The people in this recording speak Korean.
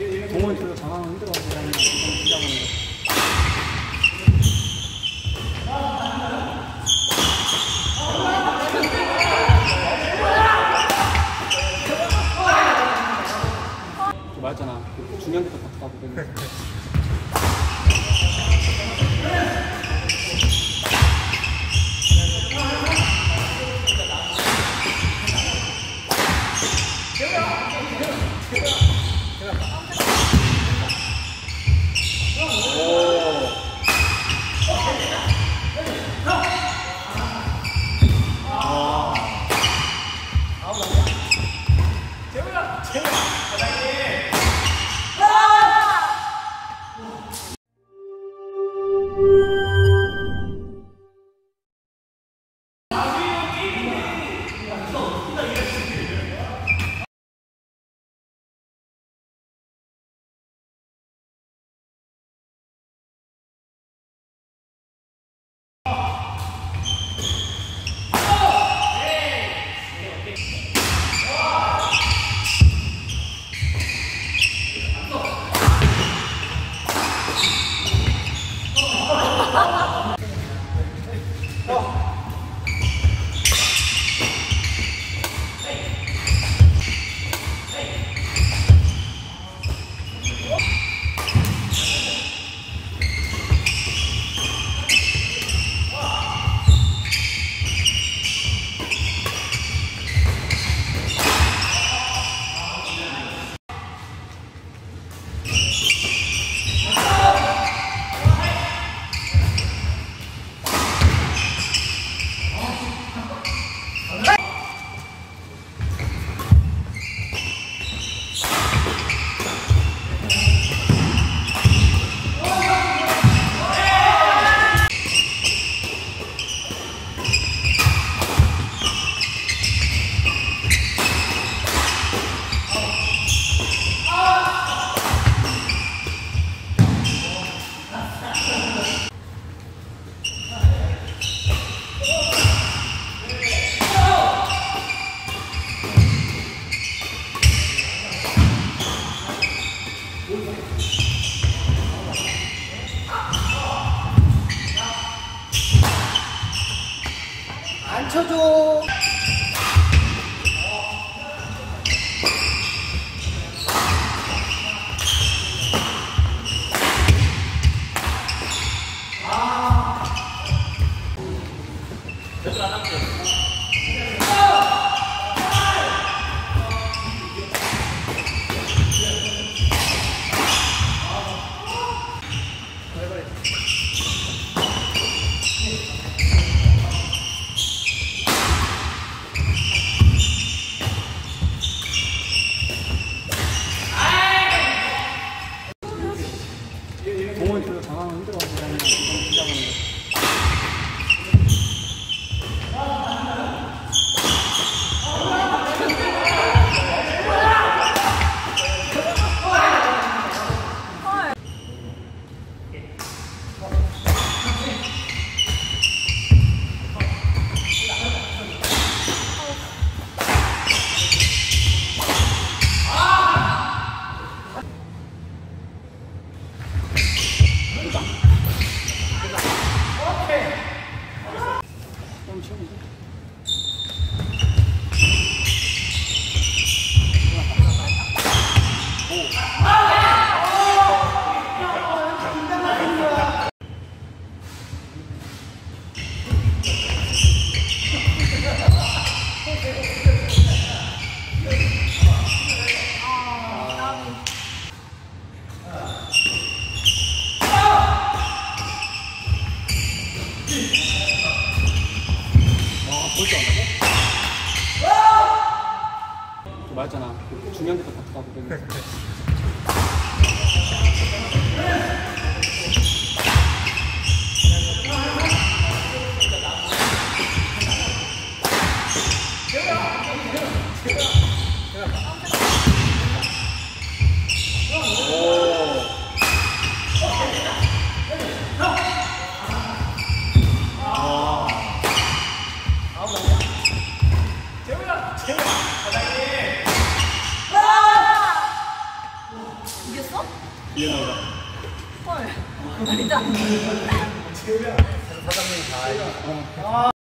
동원 별로 장황 힘들어서 그냥 긴장하는 거. 그 말했잖아. 그 중요한 데도 다가 고 그랬는데. 안 쳐줘. 동 말했잖아 그 중요한 데다 갖고 가고 그랬는데 그러니까. Yeah. 미안하다. 헐. 말도 안 돼. 사장님 다 알고.